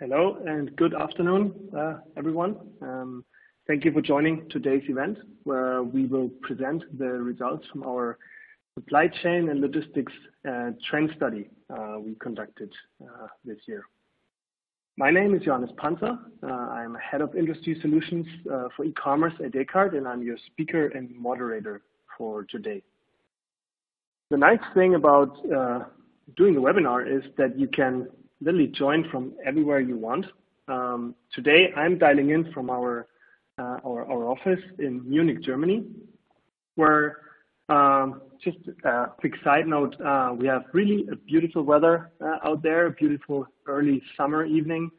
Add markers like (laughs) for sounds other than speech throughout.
Hello and good afternoon, uh, everyone. Um, thank you for joining today's event, where we will present the results from our supply chain and logistics uh, trend study uh, we conducted this year. My name is Johannes Panzer. I'm Head of Industry Solutions for e-commerce at Descartes, and I'm your speaker and moderator for today. The nice thing about doing the webinar is that you can literally join from everywhere you want. Um, today, I'm dialing in from uh, our our office in Munich, Germany, where, um, just a quick side note, uh, we have really a beautiful weather uh, out there, beautiful early summer evening.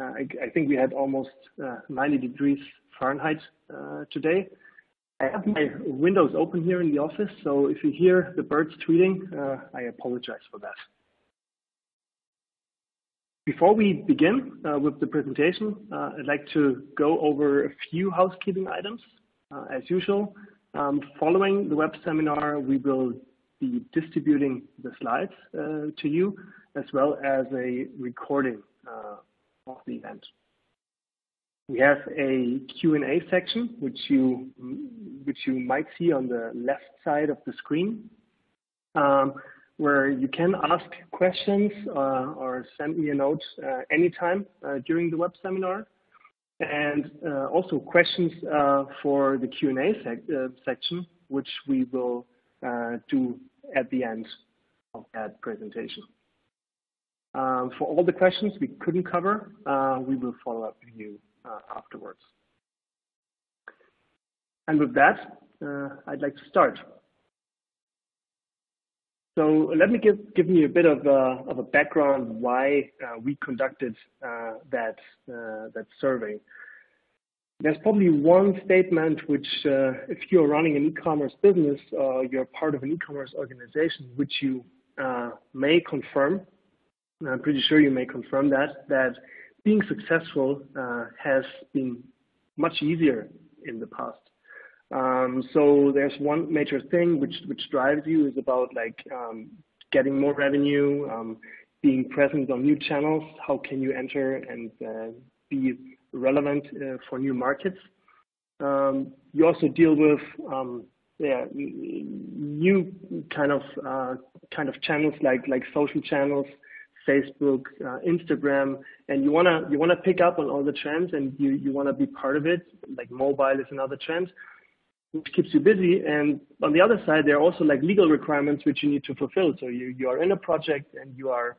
I think we had almost 90 degrees Fahrenheit today. I have my windows open here in the office, so if you hear the birds tweeting, I apologize for that. Before we begin uh, with the presentation, uh, I'd like to go over a few housekeeping items. Uh, as usual, um, following the web seminar, we will be distributing the slides to you, as well as a recording of the event. We have a Q&A section, which you which you might see on the left side of the screen, um, where you can ask questions uh, or send me a note uh, anytime uh, during the web seminar. And also questions for the Q&A section, which we will do at the end of that presentation. Um, for all the questions we couldn't cover, we will follow up with you afterwards. And with that, I'd like to start. So let me give give you a bit of a of a background why uh, we conducted uh, that uh, that survey. There's probably one statement which, if you're running an e-commerce business or you're part of an e-commerce organization, which you may confirm, I'm pretty sure you may confirm that that being successful has been much easier in the past. Um, there's one major thing which which drives you is about like um, getting more revenue, um, being present on new channels, how can you enter and uh, be relevant uh, for new markets. You also deal with yeah, new kind of uh, kind of channels like like social channels, Facebook, uh, Instagram, and you want to you wanna pick up on all the trends and you you want to be part of it, like mobile is another trend, which keeps you busy. And on the other side, there are also like legal requirements which you need to fulfill. So you you are in a project and you're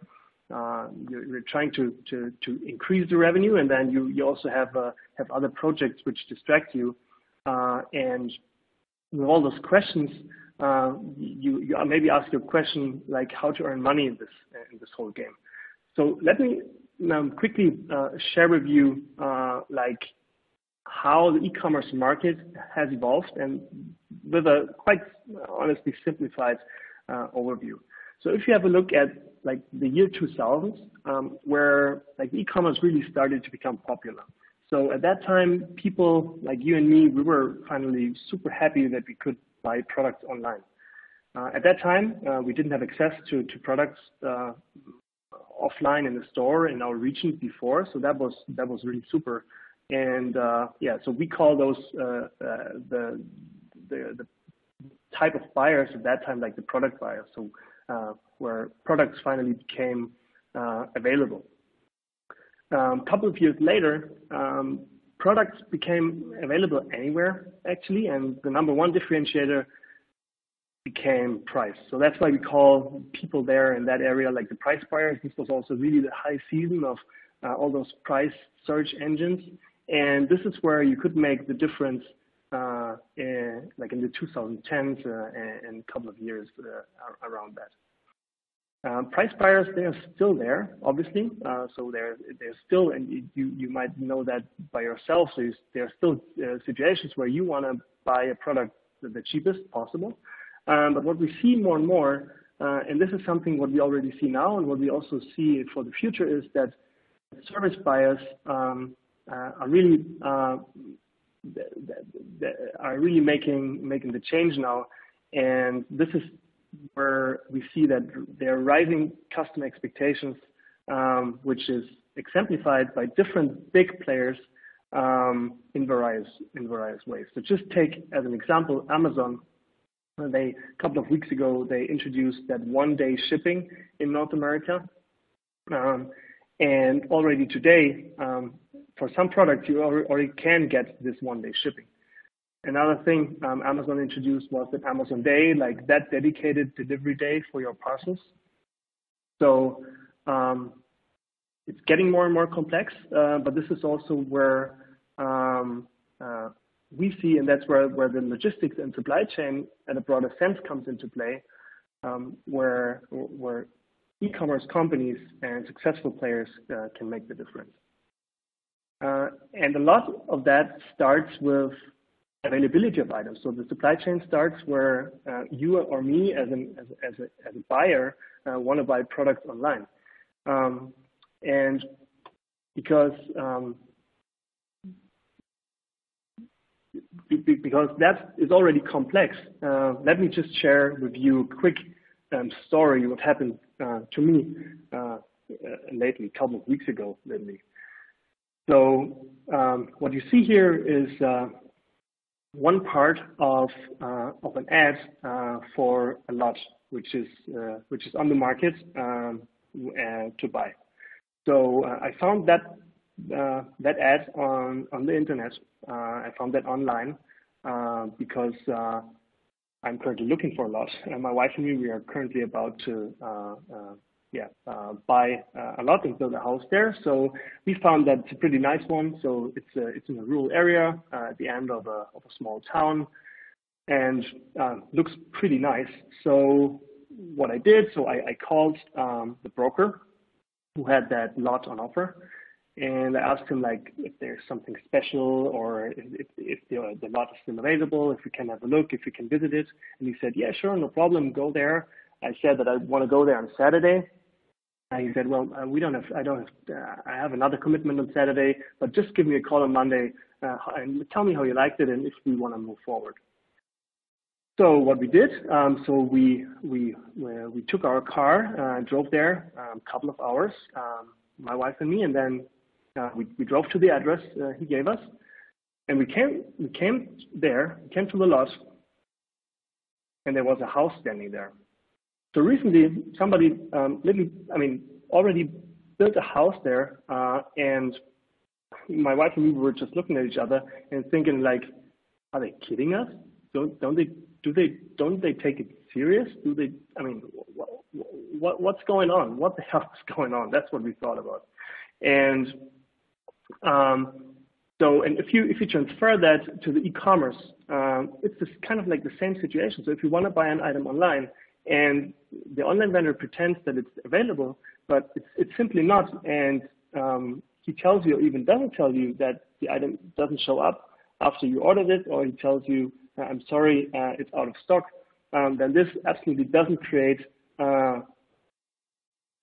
uh, you're trying to to, to increase the revenue, and then you you also have uh, have other projects which distract you. Uh, and with all those questions, you you maybe ask your question like how to earn money in this in this whole game. So let me now quickly share with you how the e-commerce market has evolved and with a quite honestly simplified uh, overview. So if you have a look at like the year 2000, um, where like e-commerce really started to become popular. So at that time, people like you and me, we were finally super happy that we could buy products online. Uh, at that time, uh, we didn't have access to products offline in the store in our region before, so that was that was really super. Uh, we call those uh, uh, the type of buyers at that time, like the product buyers, So where products finally became available. A couple of years later, um, products became available anywhere, actually, and the number one differentiator became price. So that's why we call people there in that area like the price buyers. This was also really the high season of all those price search engines. And this is where you could make the difference uh, in like in the 2010s uh, and a couple of years uh, around that. Um, price buyers, they are still there, obviously. Uh, so they're they're still, and you you might know that by yourself, So there are still situations where you want to buy a product the cheapest possible. Um, but what we see more and more, and this is something what we already see now and what we also see for the future, is that service buyers um, are really are really making making the change now. And this is where we see that there are rising customer expectations, which is exemplified by different big players um, in various in various ways. So just take as an example Amazon. They a couple of weeks ago they introduced that one day shipping in North America, um, and already today um, for some products you already can get this one day shipping. Another thing um, Amazon introduced was that Amazon Day, like that dedicated delivery day for your parcels. So um, it's getting more and more complex, uh, but this is also where um, uh, we see, and that's where, where the logistics and supply chain at a broader sense comes into play, um, where, where e-commerce companies and successful players uh, can make the difference. Uh, and a lot of that starts with availability of items. So the supply chain starts where uh, you or me as, an, as, as, a, as a buyer uh, want to buy products online. Um, and because um, because that is already complex, uh, let me just share with you a quick um, story what happened uh, to me uh, lately, a couple of weeks ago, lately. So um, what you see here is uh, one part of uh, of an ad uh, for a lot, which is uh, which is on the market um, to buy. So I found that that ad on on the internet. I found that online because I'm currently looking for a lot. And my wife and me, we are currently about to uh, uh, yeah, uh, buy uh, a lot and build a house there. So we found that it's a pretty nice one. So it's a, it's in a rural area uh, at the end of a, of a small town and uh, looks pretty nice. So what I did, so I, I called um, the broker who had that lot on offer and I asked him like if there's something special or if, if the, the lot is still available, if we can have a look, if we can visit it. And he said, yeah, sure, no problem, go there. I said that I want to go there on Saturday. He said, well, uh, we don't have, I don't have, uh, I have another commitment on Saturday, but just give me a call on Monday uh, and tell me how you liked it and if we want to move forward. So what we did, um, so we we we took our car, uh, drove there a um, couple of hours, um, my wife and me, and then uh, we we drove to the address uh, he gave us, and we came we came there, we came to the lot, and there was a house standing there. So recently, somebody, um, literally, I mean, already built a house there, uh, and my wife and me were just looking at each other and thinking, like, are they kidding us? Don't don't they do they don't they take it serious? Do they? I mean, what, what what's going on? What the (laughs) hell is going on? That's what we thought about, and um, so, and if you if you transfer that to the e-commerce, um, it's just kind of like the same situation. So, if you want to buy an item online, and the online vendor pretends that it's available, but it's, it's simply not. And um, he tells you, or even doesn't tell you, that the item doesn't show up after you ordered it, or he tells you, uh, I'm sorry, uh, it's out of stock. Um, then this absolutely doesn't create uh,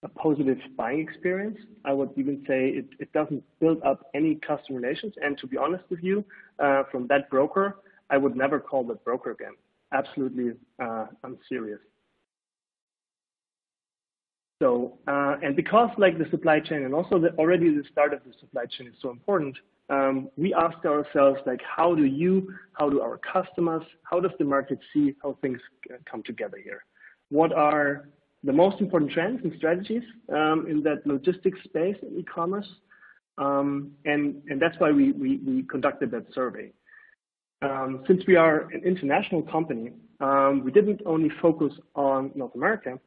a positive buying experience. I would even say it, it doesn't build up any customer relations. And to be honest with you, uh, from that broker, I would never call that broker again. Absolutely uh, unserious. So, uh, and because like the supply chain and also the, already the start of the supply chain is so important, um, we asked ourselves like, how do you, how do our customers, how does the market see how things come together here? What are the most important trends and strategies um, in that logistics space in e-commerce? Um, and, and that's why we, we, we conducted that survey. Um, since we are an international company, um, we didn't only focus on North America,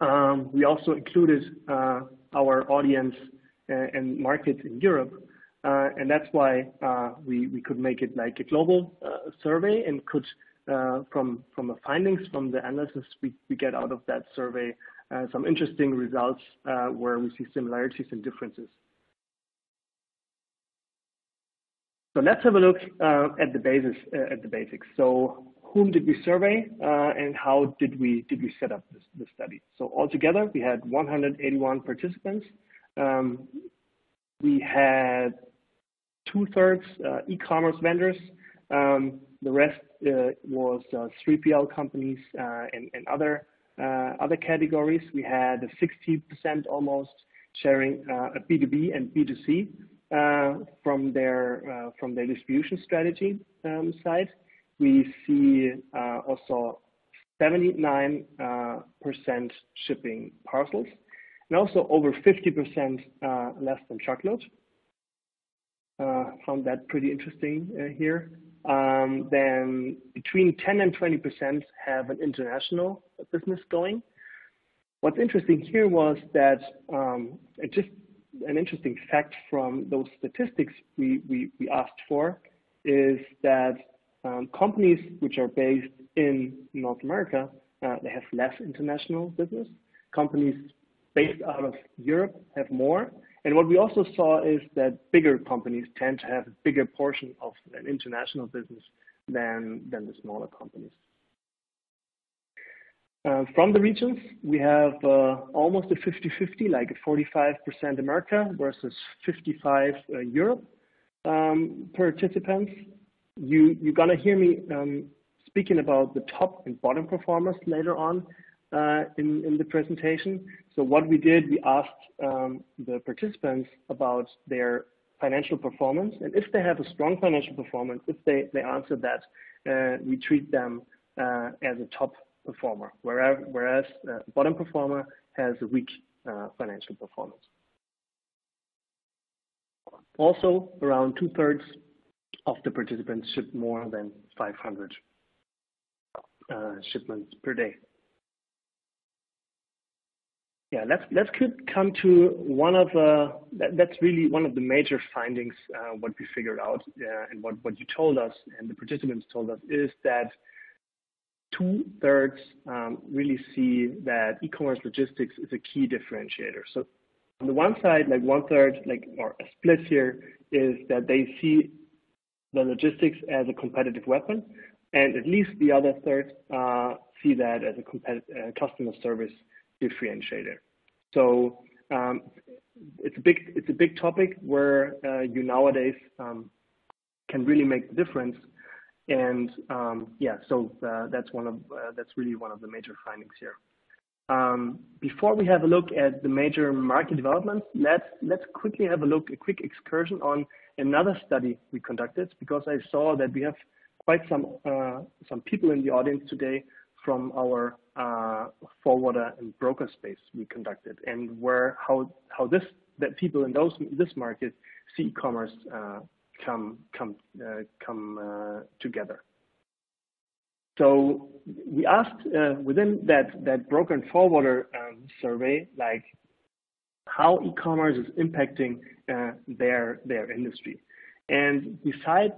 um, we also included uh, our audience uh, and markets in Europe. Uh, and that's why uh, we, we could make it like a global uh, survey and could, uh, from, from the findings from the analysis we, we get out of that survey, some interesting results where we see similarities and differences. So let's have a look at the basis, at the basics. So whom did we survey uh, and how did we did we set up this, this study? So altogether, we had 181 participants. Um, we had two-thirds uh, e-commerce vendors. Um, the rest uh, was 3PL uh, companies uh, and, and, other uh, other categories. We had 60% almost sharing uh, a B2B and B2C uh, from their from their distribution strategy um, side. We see uh, also 79% uh, shipping parcels and also over 50% uh, less than truckload. Found that pretty interesting here. Um, then between 10 and 20% have an international business going. What's interesting here was that um, just an interesting fact from those statistics we, we, we asked for is that um, companies which are based in North America, uh, they have less international business. Companies based out of Europe have more. And what we also saw is that bigger companies tend to have a bigger portion of an international business than, than the smaller companies. Uh, from the regions, we have uh, almost a 50-50, like a 45% America versus 55 uh, Europe um, participants. You, you're gonna hear me um, speaking about the top and bottom performers later on uh, in, in the presentation. So what we did, we asked um, the participants about their financial performance. And if they have a strong financial performance, if they, they answer that, uh, we treat them uh, as a top performer, whereas, whereas uh, bottom performer has a weak uh, financial performance. Also, around two-thirds of the participants ship more than 500 uh, shipments per day. Yeah, let's let's could come to one of uh, that, that's really one of the major findings uh, what we figured out uh, and what what you told us and the participants told us is that two thirds um, really see that e-commerce logistics is a key differentiator. So on the one side, like one third, like or a split here is that they see the logistics as a competitive weapon, and at least the other third uh, see that as a uh, customer service differentiator. So um, it's a big it's a big topic where uh, you nowadays um, can really make the difference. And um, yeah, so uh, that's one of uh, that's really one of the major findings here. Um, before we have a look at the major market developments, let's let's quickly have a look, a quick excursion on another study we conducted because I saw that we have quite some uh, some people in the audience today from our uh, forwarder and broker space we conducted, and where how how this that people in those this market see e-commerce uh, come come uh, come uh, together. So we asked uh, within that that broker and forwarder um, survey, like how e-commerce is impacting uh, their their industry. And besides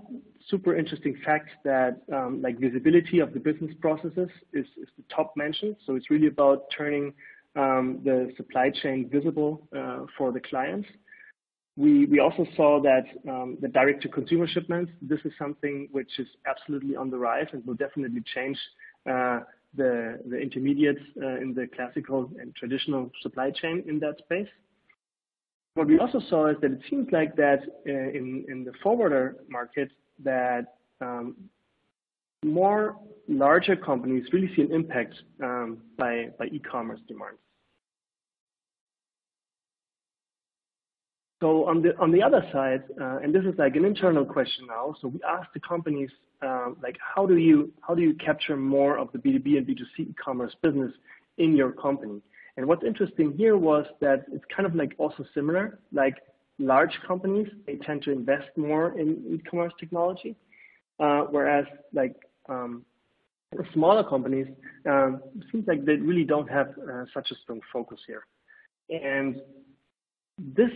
super interesting fact that um, like visibility of the business processes is, is, the top mention. So it's really about turning um, the supply chain visible uh, for the clients. We, we also saw that um, the direct-to-consumer shipments, this is something which is absolutely on the rise and will definitely change uh, the, the intermediates uh, in the classical and traditional supply chain in that space. What we also saw is that it seems like that uh, in, in the forwarder market that um, more larger companies really see an impact um, by, by e-commerce demands. So on the on the other side, uh, and this is like an internal question now. So we asked the companies um, like, how do you how do you capture more of the B2B and B2C e-commerce business in your company? And what's interesting here was that it's kind of like also similar. Like large companies, they tend to invest more in e-commerce technology, uh, whereas like um, smaller companies, um, seems like they really don't have uh, such a strong focus here. And this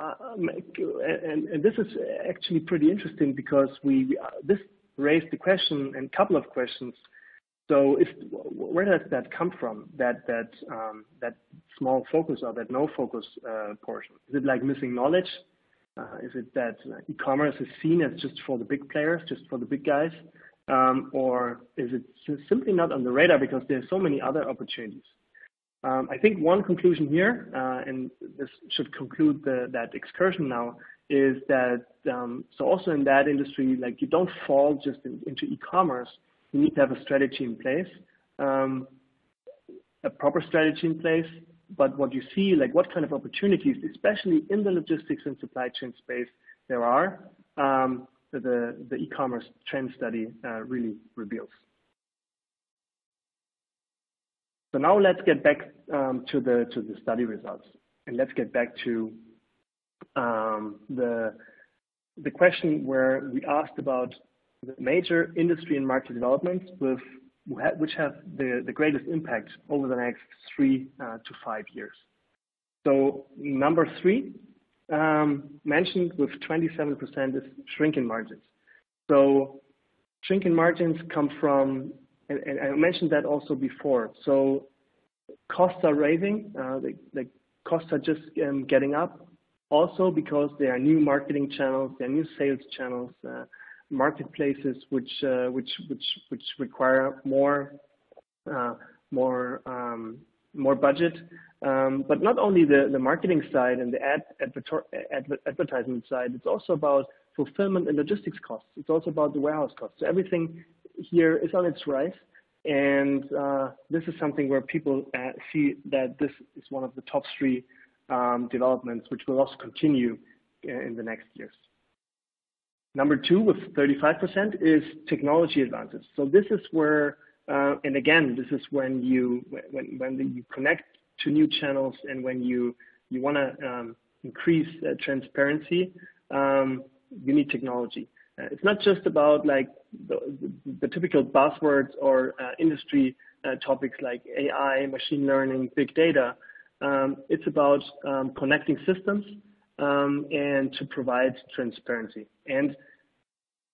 uh, and, and, this is actually pretty interesting because we this raised the question and a couple of questions. So, if, where does that come from? That that um, that small focus or that no focus uh, portion? Is it like missing knowledge? Uh, is it that e-commerce is seen as just for the big players, just for the big guys, um, or is it simply not on the radar because there's so many other opportunities? Um, I think one conclusion here, uh, and this should conclude the, that excursion now, is that um, so also in that industry, like you don't fall just in, into e-commerce. You need to have a strategy in place, um, a proper strategy in place, but what you see, like what kind of opportunities, especially in the logistics and supply chain space, there are, um, the, the e-commerce trend study uh, really reveals. So now let's get back um, to the to the study results, and let's get back to um, the the question where we asked about the major industry and market developments with which have the, the greatest impact over the next three uh, to five years. So number three, um, mentioned with 27% is shrinking margins. So shrinking margins come from, and, and I mentioned that also before. So costs are rising, uh, the, the, costs are just um, getting up. Also because there are new marketing channels, there are new sales channels, uh, marketplaces which uh, which which which require more uh, more um, more budget. Um, but not only the, the marketing side and the ad, adver advertisement side, it's also about fulfillment and logistics costs. It's also about the warehouse costs. So everything here is on its rise. And uh, this is something where people uh, see that this is one of the top three um, developments, which will also continue uh, in the next years. Number two, with 35%, is technology advances. So this is where, uh, and again, this is when you when when you connect to new channels and when you you want to um, increase uh, transparency, um, you need technology. Uh, it's not just about like the, the, the typical buzzwords or uh, industry uh, topics like AI, machine learning, big data. Um, it's about um, connecting systems um, and to provide transparency. And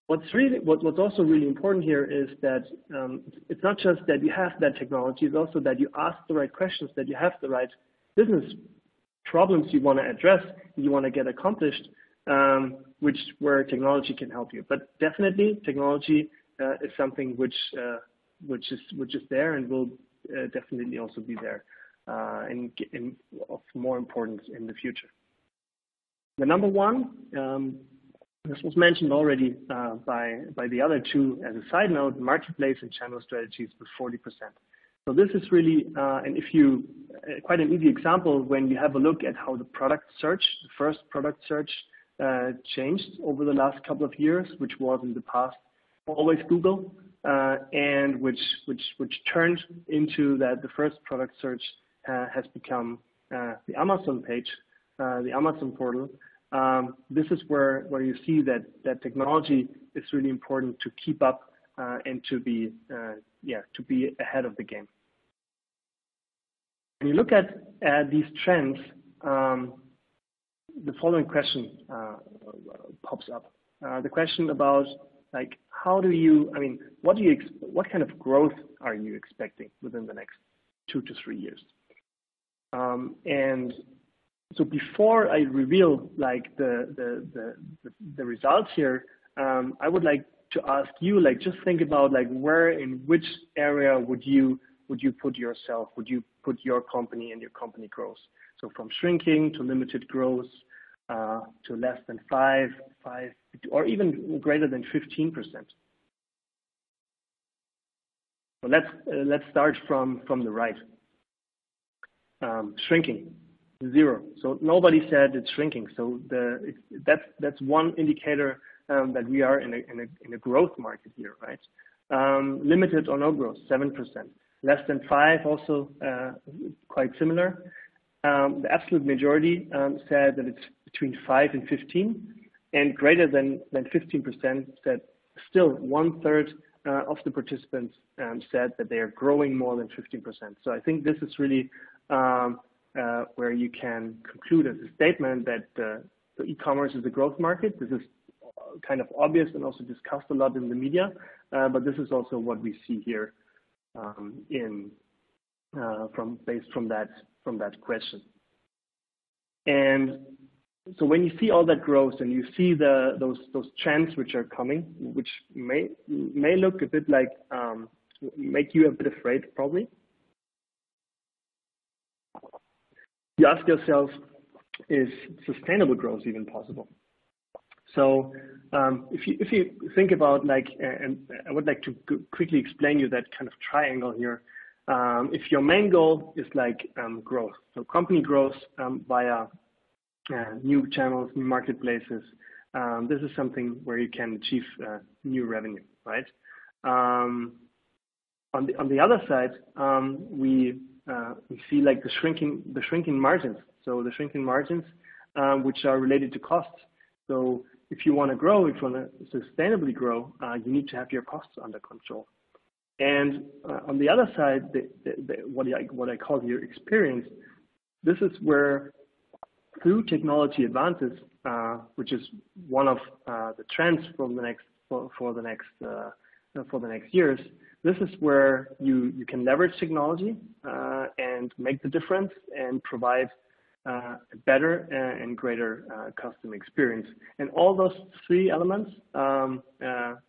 what's really what, what's also really important here is that um, it's not just that you have that technology, it's also that you ask the right questions, that you have the right business problems you want to address, you want to get accomplished, um, which where technology can help you. But definitely, technology uh, is something which uh, which is which is there and will uh, definitely also be there uh, and, and of more importance in the future. The number one, um, this was mentioned already uh, by by the other two as a side note, marketplace and channel strategies with 40%. So this is really, uh, and if you, uh, quite an easy example when you have a look at how the product search, the first product search uh, changed over the last couple of years, which was in the past always Google, uh, and which which which turned into that the first product search uh, has become uh, the Amazon page, uh, the Amazon portal. Um, this is where where you see that that technology is really important to keep up uh, and to be yeah to be ahead of the game. When you look at these trends, um, the following question uh, pops up. Uh, the question about like how do you, I mean, what do you, what kind of growth are you expecting within the next two to three years? Um, and so before I reveal like the the the, the results here, um, I would like to ask you like just think about like where in which area would you would you put yourself? Would you put your company and your company growth? So from shrinking to limited growth uh, to less than 5, 5, or even greater than 15%. So let's, uh, let's start from, from the right. Um, shrinking, zero. So nobody said it's shrinking. So the, that's, that's one indicator um, that we are in a, in, a, in a growth market here, right? Um, limited or no growth, 7%. Less than 5, also uh, quite similar. Um, the absolute majority um, said that it's between 5 and 15, and greater than, than 15% said still one third uh, of the participants um, said that they are growing more than 15%. So I think this is really um, uh, where you can conclude as a statement that uh, the e-commerce is a growth market. This is kind of obvious and also discussed a lot in the media, uh, but this is also what we see here um, in uh, from based from that from that question. And so when you see all that growth and you see the those those trends which are coming, which may may look a bit like um, make you a bit afraid probably, you ask yourself, is sustainable growth even possible? So um, if you if you think about like, and I would like to quickly explain you that kind of triangle here. Um, if your main goal is like um, growth, so company growth um, via uh, new channels, new marketplaces, um, this is something where you can achieve uh, new revenue, right? Um, on the on the other side, um, we uh, we see like the shrinking the shrinking margins. So the shrinking margins, which are related to costs. So if you want to grow, if you want to sustainably grow, uh, you need to have your costs under control. And uh, on the other side, the, the, the, what, I, what I call your experience, this is where through technology advances, uh, which is one of uh, the trends for the next for, for the next uh, for the next years, this is where you you can leverage technology uh, and make the difference and provide uh, a better and greater customer experience. And all those three elements um,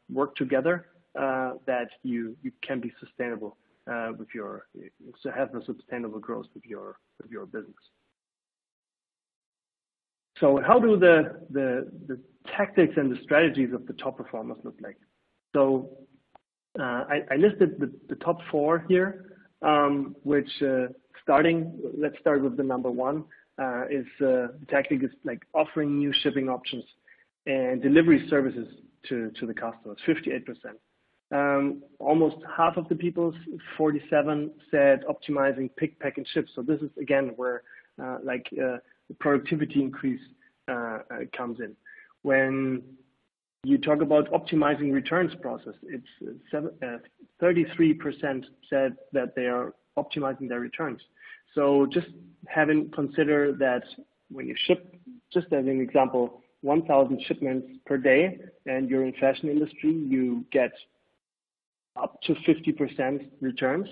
work together that you, can be sustainable with your, to have a sustainable growth with your, with your business. So how do the, the, the tactics and the strategies of the top performers look like? So uh, I, listed the, top four here, um, which uh, starting, let's start with the number one, uh, is uh, the tactic is like offering new shipping options and delivery services to, to the customers, 58%. Um, almost half of the people, 47, said optimizing pick, pack, and ship. So this is again where uh, like uh, the productivity increase uh, uh, comes in. When you talk about optimizing returns process, it's 33% said that they are optimizing their returns. So just having consider that when you ship, just as an example, 1,000 shipments per day, and you're in fashion industry, you get up to 50% returns.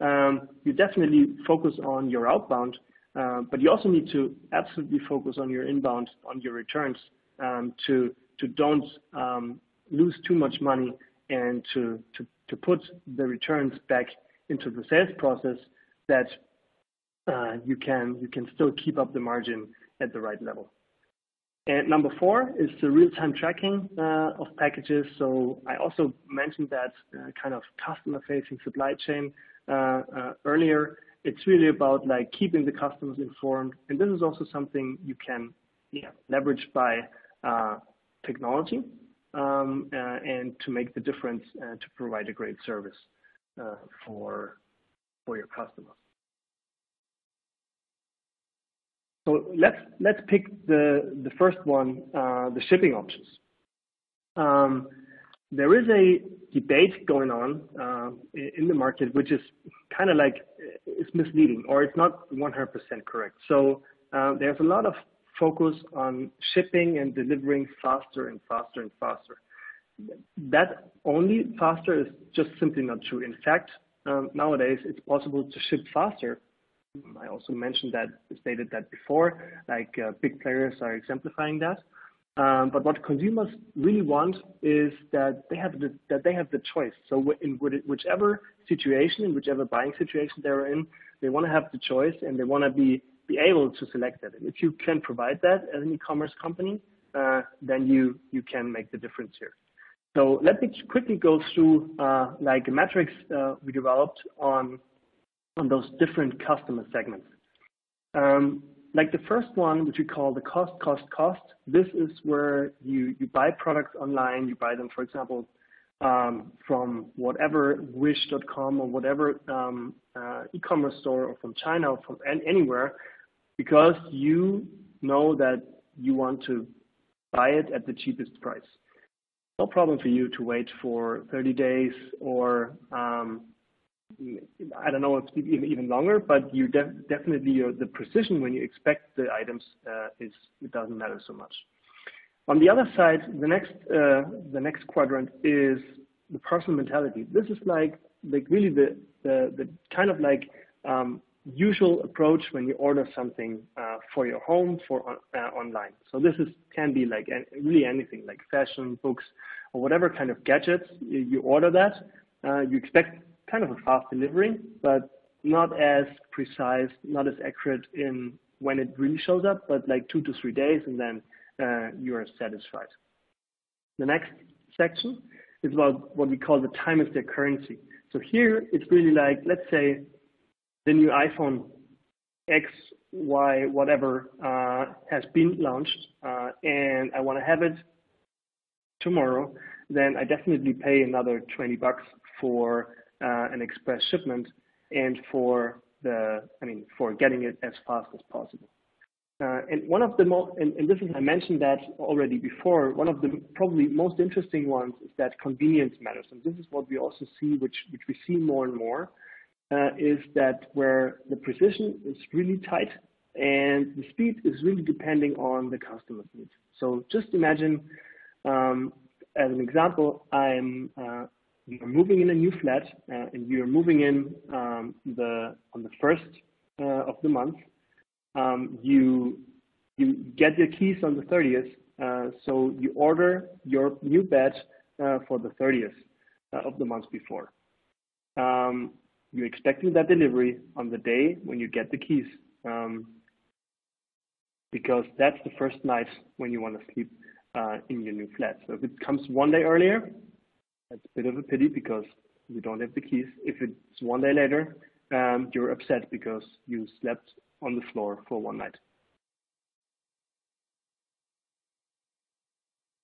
Um, you definitely focus on your outbound, uh, but you also need to absolutely focus on your inbound, on your returns, um, to to don't um, lose too much money and to, to to put the returns back into the sales process that uh, you can you can still keep up the margin at the right level. And number four is the real-time tracking uh, of packages. So I also mentioned that uh, kind of customer-facing supply chain uh, uh, earlier. It's really about like keeping the customers informed, and this is also something you can yeah, leverage by uh, technology um, and to make the difference to provide a great service for for your customers. So let's let's pick the the first one, uh, the shipping options. Um, there is a debate going on uh, in the market, which is kind of like it's misleading or it's not 100% correct. So uh, there's a lot of focus on shipping and delivering faster and faster and faster. That only faster is just simply not true. In fact, um, nowadays it's possible to ship faster I also mentioned that, stated that before, like uh, big players are exemplifying that. Um, but what consumers really want is that they have the, that they have the choice. So in whichever situation, in whichever buying situation they're in, they want to have the choice and they want to be be able to select that. And if you can provide that as an e-commerce company, uh, then you you can make the difference here. So let me quickly go through uh, like metrics uh, we developed on on those different customer segments. Um, like the first one, which we call the cost, cost, cost, this is where you, you buy products online. You buy them, for example, um, from whatever wish.com or whatever um, uh, e-commerce store or from China or from anywhere because you know that you want to buy it at the cheapest price. No problem for you to wait for 30 days or um, I don't know if even longer, but you def definitely the precision when you expect the items uh, is it doesn't matter so much. On the other side, the next uh, the next quadrant is the personal mentality. This is like like really the the, the kind of like um, usual approach when you order something uh, for your home for uh, online. So this is can be like really anything like fashion, books, or whatever kind of gadgets you, you order that. Uh, you expect kind of a fast delivery, but not as precise, not as accurate in when it really shows up, but like two to three days, and then uh, you are satisfied. The next section is about what we call the time is their currency. So here it's really like, let's say the new iPhone X, Y, whatever uh, has been launched, uh, and I want to have it tomorrow, then I definitely pay another 20 bucks for uh, an express shipment and for the, I mean, for getting it as fast as possible. Uh, and one of the most, and, and, this is, I mentioned that already before, one of the probably most interesting ones is that convenience matters. And this is what we also see, which, which we see more and more, uh, is that where the precision is really tight and the speed is really depending on the customer's needs. So just imagine, um, as an example, I'm uh, you're moving in a new flat uh, and you're moving in um, the on the first uh, of the month um, you you get your keys on the 30th, uh, so you order your new bed uh, for the 30th uh, of the month before. Um, you're expecting that delivery on the day when you get the keys, um, because that's the first night when you want to sleep uh, in your new flat. So if it comes one day earlier, that's a bit of a pity because you don't have the keys. If it's one day later, um, you're upset because you slept on the floor for one night.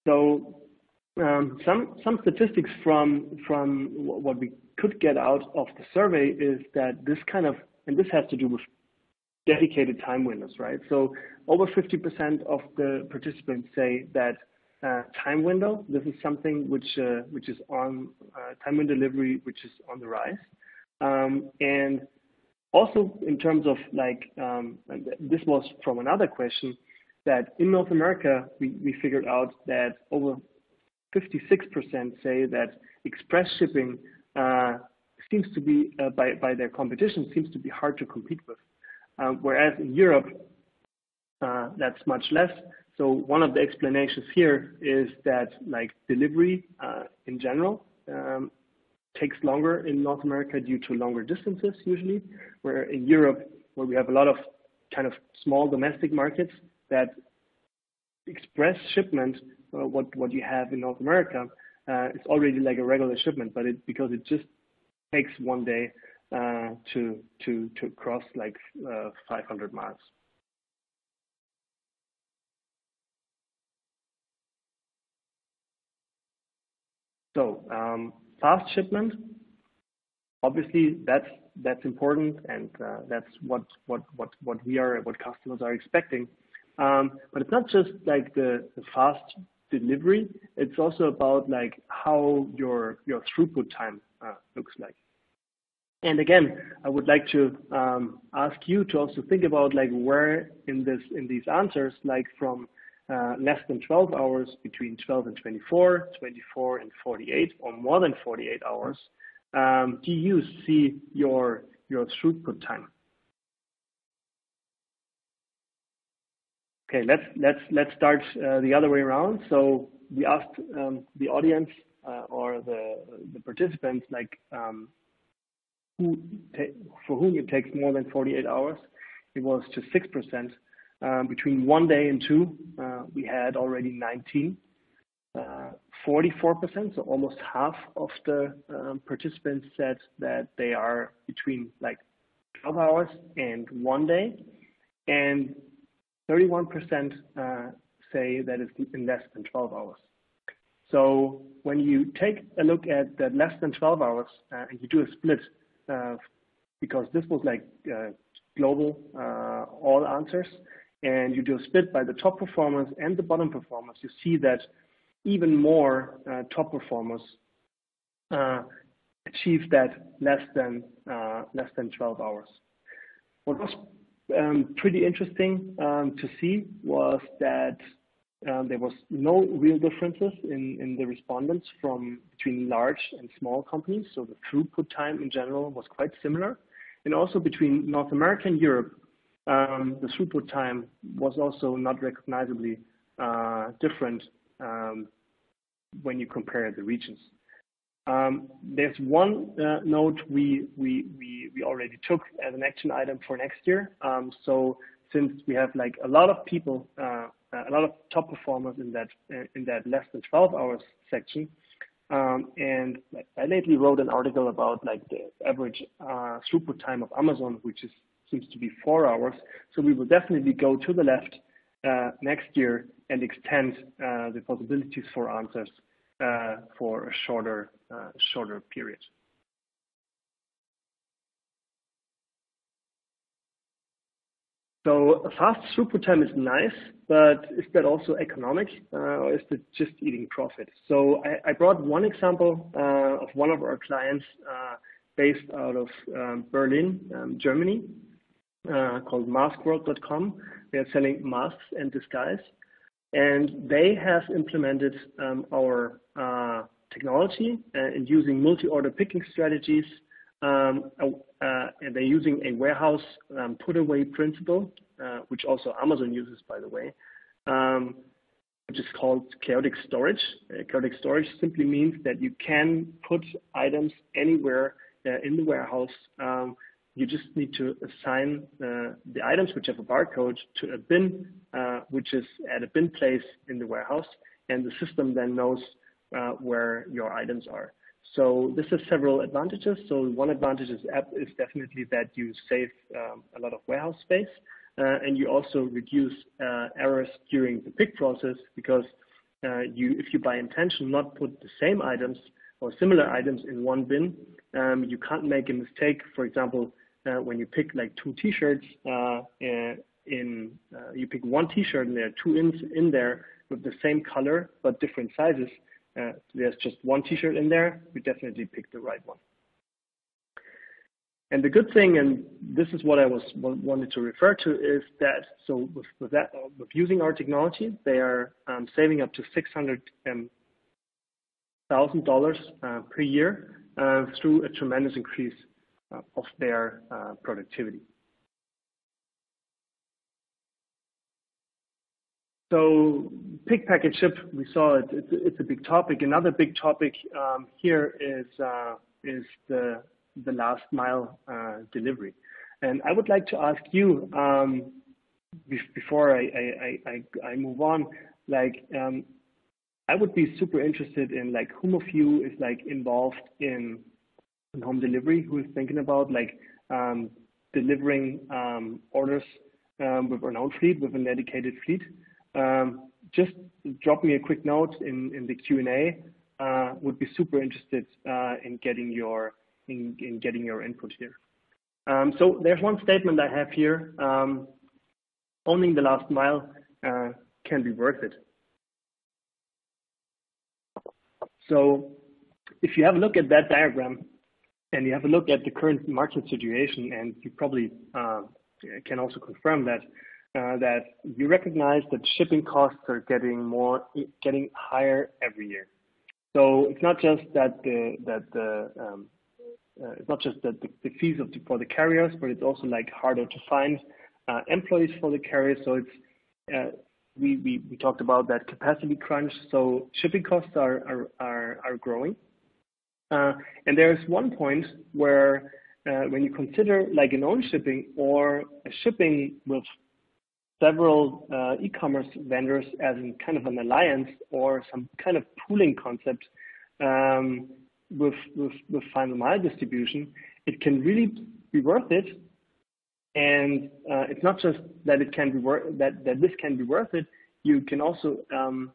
So um, some some statistics from from what we could get out of the survey is that this kind of and this has to do with dedicated time windows, right? So over 50% of the participants say that uh, time window. This is something which uh, which is on uh, time window delivery, which is on the rise. Um, and also, in terms of like, um, this was from another question, that in North America, we, we figured out that over 56% say that express shipping uh, seems to be, uh, by, by their competition, seems to be hard to compete with. Um, whereas in Europe, uh, that's much less. So one of the explanations here is that like delivery uh, in general um, takes longer in North America due to longer distances usually, where in Europe, where we have a lot of kind of small domestic markets, that express shipment, uh, what, what you have in North America, uh, it's already like a regular shipment, but it, because it just takes one day uh, to, to, to cross like uh, 500 miles. So um, fast shipment, obviously that's that's important and uh, that's what what what we are what customers are expecting. Um, but it's not just like the, fast delivery; it's also about like how your your throughput time uh, looks like. And again, I would like to um, ask you to also think about like where in this in these answers, like from uh, less than 12 hours, between 12 and 24, 24 and 48, or more than 48 hours, um, do you see your, your throughput time? Okay, let's let's let's start uh, the other way around. So we asked um, the audience uh, or the the participants like um, who for whom it takes more than 48 hours. It was just six percent. Um, between one day and two, uh, we had already 19. 44%, uh, so almost half of the um, participants said that they are between like 12 hours and one day, and 31% uh, say that it's in less than 12 hours. So when you take a look at that less than 12 hours and you do a split, because this was like global all answers, and you do a split by the top performers and the bottom performers, you see that even more uh, top performers uh, achieve that less than uh, less than 12 hours. What was um, pretty interesting um, to see was that um, there was no real differences in, in the respondents from between large and small companies. So the throughput time in general was quite similar. And also between North America and Europe, um, the throughput time was also not recognizably uh, different um, when you compare the regions. Um, there's one uh, note we, we, we, we already took as an action item for next year. Um, so since we have like a lot of people, uh, a lot of top performers in that, uh, in that less than 12 hours section, Um, and I lately wrote an article about like the average uh, throughput time of Amazon, which is seems to be four hours. So we will definitely go to the left uh, next year and extend uh, the possibilities for answers uh, for a shorter uh, shorter period. So fast throughput time is nice, but is that also economic uh, or is it just eating profit? So I, I brought one example uh, of one of our clients based out of um, Berlin, um, Germany, uh, called maskworld.com. They are selling masks and disguise. And they have implemented um, our uh, technology and using multi-order picking strategies um, uh, and they're using a warehouse um, put away principle, uh, which also Amazon uses, by the way, um, which is called chaotic storage. Uh, chaotic storage simply means that you can put items anywhere uh, in the warehouse. Um, you just need to assign uh, the items which have a barcode to a bin, uh, which is at a bin place in the warehouse, and the system then knows where your items are. So this has several advantages. So one advantage is, is definitely that you save um, a lot of warehouse space, uh, and you also reduce uh, errors during the pick process because uh, you, if you by intention not put the same items or similar items in one bin, um, you can't make a mistake. For example, uh, when you pick like two T-shirts uh, in, uh, you pick one T-shirt and there are two ins in there with the same color but different sizes uh, there's just one t-shirt in there, you definitely pick the right one. And the good thing, and this is what I was wanted to refer to, is that so with, with that with using our technology, they are um, saving up to six hundred thousand um, dollars uh, per year uh, through a tremendous increase uh, of their uh, productivity. So pick, package, ship, we saw it. It's, it's a big topic. Another big topic um, here is uh, is the the last mile uh, delivery. And I would like to ask you um, before I, I, I, I, move on, like um, I would be super interested in like whom of you is like involved in, in home delivery, who is thinking about like um, delivering um, orders um, with our own fleet, with a dedicated fleet. Um, just drop me a quick note in, in the Q&A. Uh, would be super interested uh, in getting your in, in getting your input here. Um, so there's one statement I have here. Um, owning the last mile uh, can be worth it. So if you have a look at that diagram and you have a look at the current market situation, and you probably uh, can also confirm that uh, that you recognize that shipping costs are getting more, getting higher every year. So it's not just that the that the um, uh, it's not just that the, the fees of the, for the carriers, but it's also like harder to find uh, employees for the carriers. So it's uh, we, we we talked about that capacity crunch. So shipping costs are are are, are growing, uh, and there's one point where uh, when you consider like an own shipping or a shipping with several uh, e-commerce vendors as in kind of an alliance or some kind of pooling concept um, with, with, with final mile distribution, it can really be worth it. And uh, it's not just that it can be worth that, that this can be worth it. You can also um,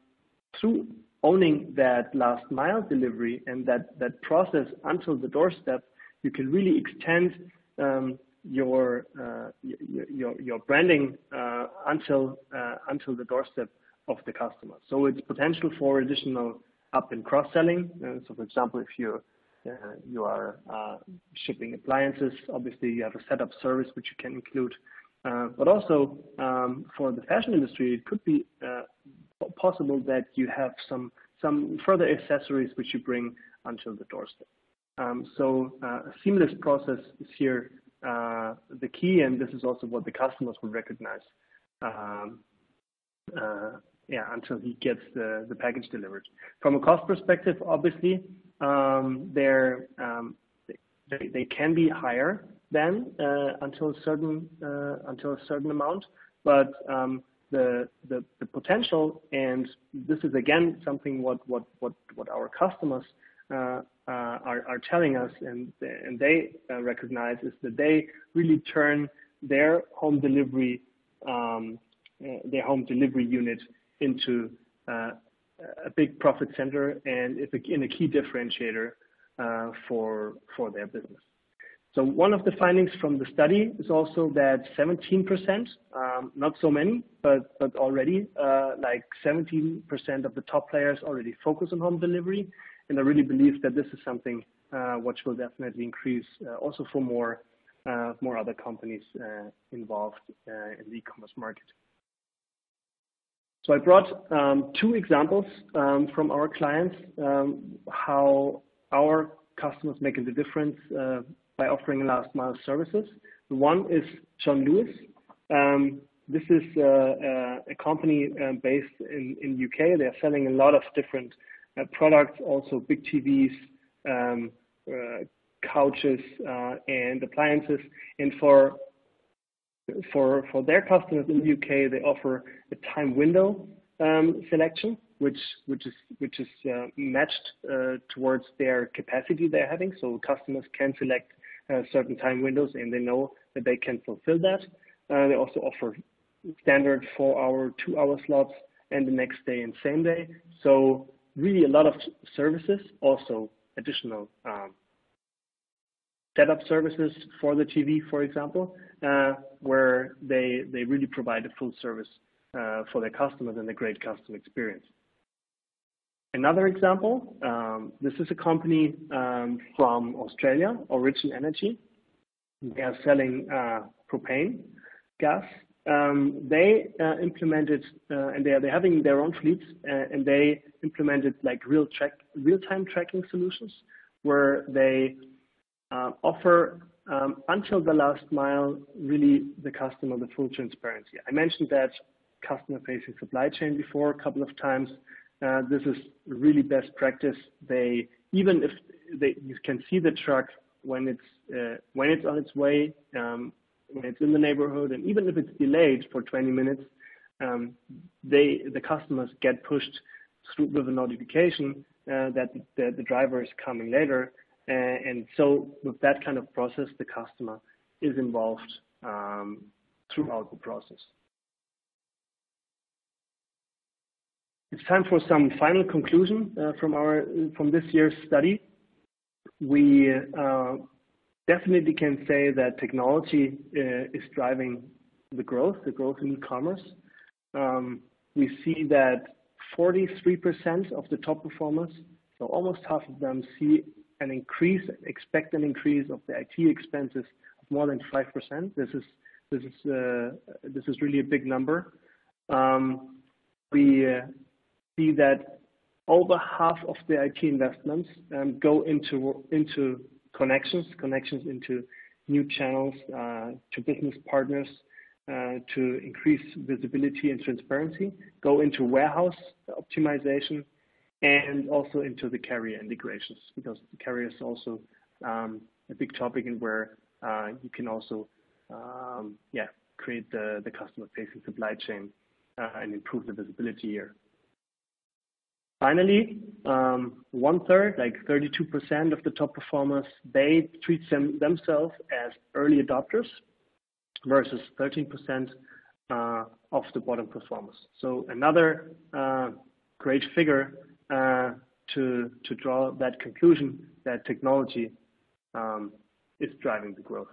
through owning that last mile delivery and that that process until the doorstep, you can really extend um, your uh, your your branding uh, until uh, until the doorstep of the customer. So it's potential for additional up and cross selling. so, for example, if you you are shipping appliances, obviously you have a setup service which you can include. Uh, but also um, for the fashion industry, it could be uh, possible that you have some some further accessories which you bring until the doorstep. Um, so uh, a seamless process is here uh, the key, and this is also what the customers will recognize. Um, uh, yeah, until he gets the, the package delivered. From a cost perspective, obviously, um, they're, um, they, they can be higher than uh, until a certain uh, until a certain amount, but um, the, the the potential, and this is again something what what what what our customers uh, uh, are, are telling us and, and they uh, recognize is that they really turn their home delivery um, their home delivery unit into a big profit center and it's a, in a key differentiator for for their business. So one of the findings from the study is also that 17%, um, not so many, but, but already uh, like 17% of the top players already focus on home delivery. And I really believe that this is something uh, which will definitely increase uh, also for more, uh, more other companies uh, involved uh, in the e-commerce market. So I brought um, two examples um, from our clients, um, how our customers making the difference by offering last mile services. One is John Lewis. Um, this is uh, uh, a company uh, based in, in UK. They're selling a lot of different uh, products, also big TVs, um, uh, couches, uh, and appliances. And for for for their customers in the UK, they offer a time window um, selection, which which is which is matched towards their capacity they're having. So customers can select certain time windows and they know that they can fulfill that. Uh, they also offer standard four hour, two hour slots and the next day and same day. So really a lot of services, also additional um, setup services for the TV, for example, uh, where they, they really provide a full service uh, for their customers and a great customer experience. Another example, um, this is a company um, from Australia, Origin Energy. They are selling uh, propane gas. Um, they uh, implemented, uh, and they are they're having their own fleets, uh, and they implemented like real track, real-time tracking solutions, where they uh, offer um, until the last mile, really the customer the full transparency. I mentioned that customer-facing supply chain before a couple of times. Uh, this is really best practice. They even if they you can see the truck when it's uh, when it's on its way, um, when it's in the neighborhood, and even if it's delayed for 20 minutes, um, they the customers get pushed through with a notification uh, that the, the, driver is coming later, uh, and so with that kind of process, the customer is involved um, throughout the process. It's time for some final conclusion uh, from our from this year's study. We uh, definitely can say that technology uh, is driving the growth, the growth in e-commerce. Um, we see that 43% of the top performers, so almost half of them, see an increase, expect an increase of the IT expenses of more than 5%. This is this is uh, this is really a big number. Um, we uh, see that over half of the IT investments um, go into into connections, connections into new channels uh, to business partners uh, to increase visibility and transparency, go into warehouse optimization, and also into the carrier integrations because the carrier is also um, a big topic and where uh, you can also um, yeah create the, the customer facing supply chain uh, and improve the visibility here. Finally, um, one third, like 32% of the top performers, they treat them, themselves as early adopters versus 13% uh, of the bottom performers. So another uh, great figure uh, to, to draw that conclusion that technology um, is driving the growth.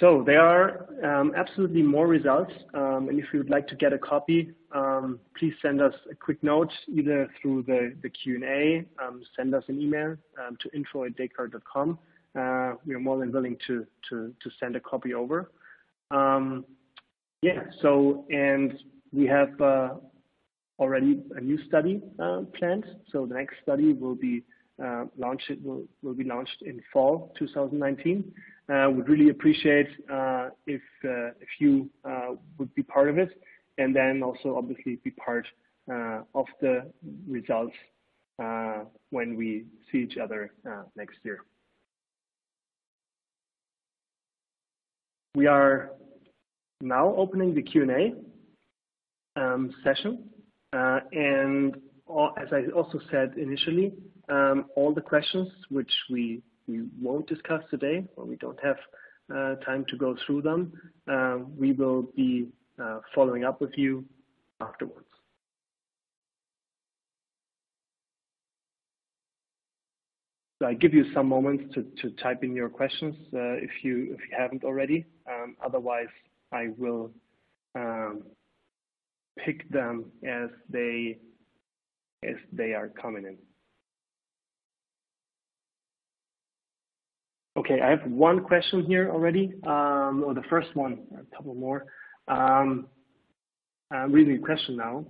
So there are um, absolutely more results, um, and if you would like to get a copy, um, please send us a quick note either through the, the Q&A, um, send us an email um, to info at descartes.com. Uh, we are more than willing to, to, to send a copy over. Um, yeah, so, and we have uh, already a new study uh, planned. So the next study will be uh, launched, will, will be launched in fall 2019. Uh, would really appreciate uh, if uh, if you would be part of it, and then also obviously be part of the results when we see each other next year. We are now opening the Q&A um, session. And as I also said initially, all the questions which we won't discuss today, or we don't have uh, time to go through them, uh, we will be uh, following up with you afterwards. So I give you some moments to type in your questions if you if you haven't already. Um, otherwise, I will um, pick them as they as they are coming in. Okay, I have one question here already, um, or the first one, a couple more. Um, I'm reading the question now.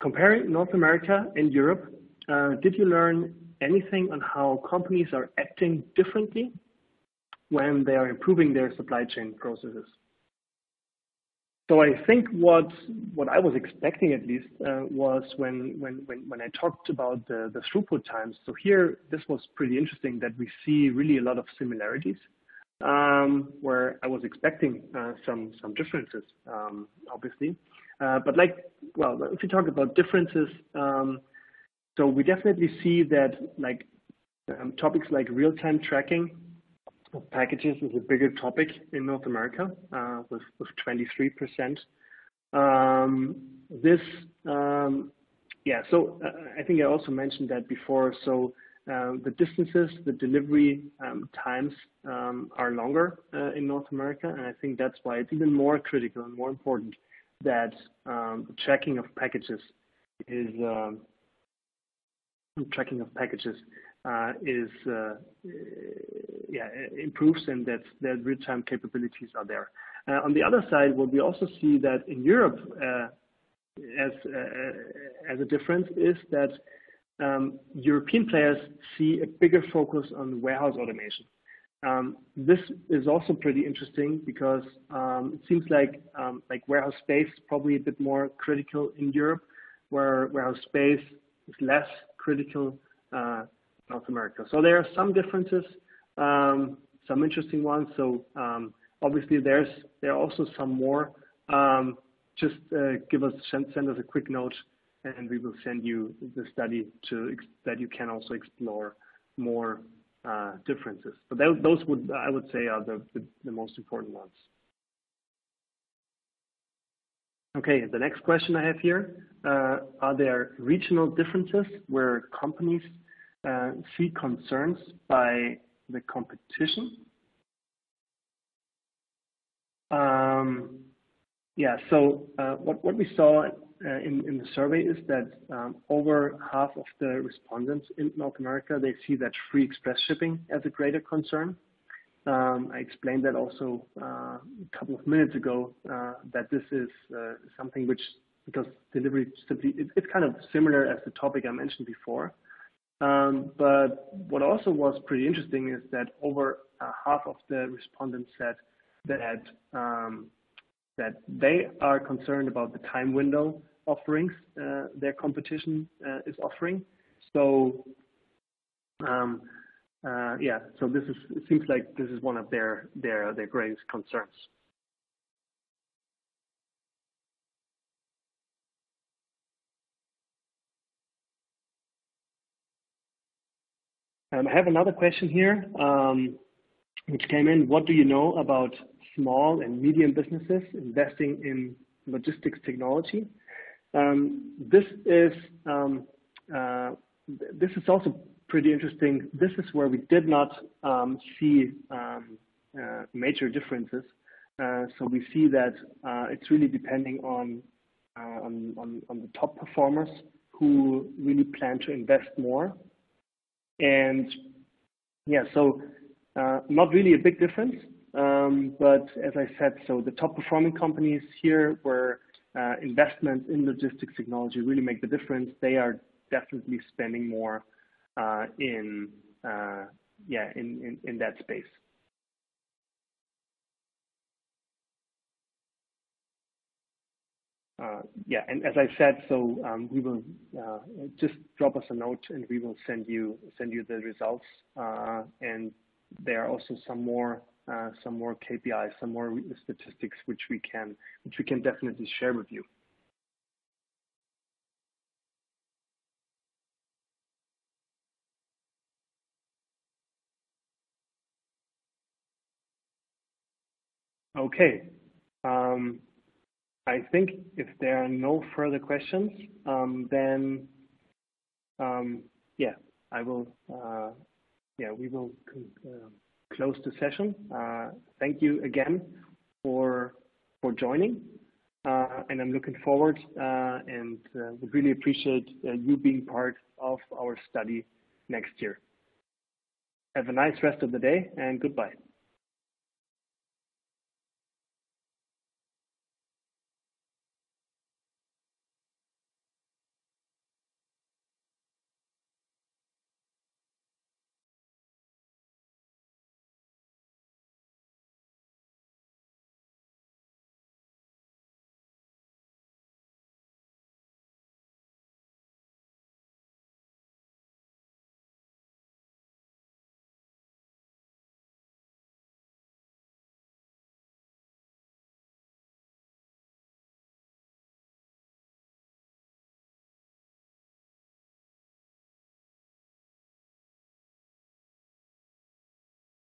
Comparing North America and Europe, uh, did you learn anything on how companies are acting differently when they are improving their supply chain processes? I think what what I was expecting at least uh, was when when when I talked about the throughput times. So here, this was pretty interesting that we see really a lot of similarities, um, where I was expecting uh, some some differences, um, obviously. Uh, but like well, if you talk about differences, um, so we definitely see that like um, topics like real-time tracking of packages is a bigger topic in North America, with with 23%. Um, this, um, yeah, so uh, I think I also mentioned that before. So uh, the distances, the delivery um, times are longer in North America, and I think that's why it's even more critical and more important that the tracking of packages is tracking of packages Uh, uh, improves and that real-time capabilities are there. Uh, on the other side, what we also see that in Europe as as a difference is that um, European players see a bigger focus on warehouse automation. Um, this is also pretty interesting because um, it seems like like warehouse space is probably a bit more critical in Europe, where warehouse space is less critical North America. So there are some differences, um, some interesting ones. So um, obviously there are also some more. Um, just uh, give us send us a quick note and we will send you the study to that you can also explore more uh, differences. But that, those would I would say are the most important ones. Okay, the next question I have here. Uh, are there regional differences where companies Uh, see concerns by the competition? Um, yeah. So uh, what we saw uh, in the survey is that um, over half of the respondents in North America, they see that free express shipping as a greater concern. Um, I explained that also a couple of minutes ago, that this is something which, because delivery simply, it's kind of similar as the topic I mentioned before. Um, what also was pretty interesting is that over uh, half of the respondents said that um, that they are concerned about the time window offerings uh, their competition uh, is offering. So um, uh, yeah. So this is it seems like this is one of their their their greatest concerns. Um, I have another question here, um, which came in. What do you know about small and medium businesses investing in logistics technology? Um, this is uh, this is also pretty interesting. This is where we did not see uh, major differences. Uh, so we see that it's really depending on on the top performers who really plan to invest more. And yeah, so uh, not really a big difference. Um, but as I said, so the top performing companies here where investments in logistics technology really make the difference, they are definitely spending more uh, in yeah in, in, in that space. uh, yeah, and as I said, so um, we will uh, just drop us a note and we will send you send you the results. Uh, and there are also some more uh, some more KPIs, some more statistics which we can which we can definitely share with you. Okay. Um, I think if there are no further questions, um, then um, yeah, I will. Uh, yeah, we will uh, close the session. Uh, thank you again for for joining, uh, and I'm looking forward uh, and uh, would really appreciate you being part of our study next year. Have a nice rest of the day and goodbye.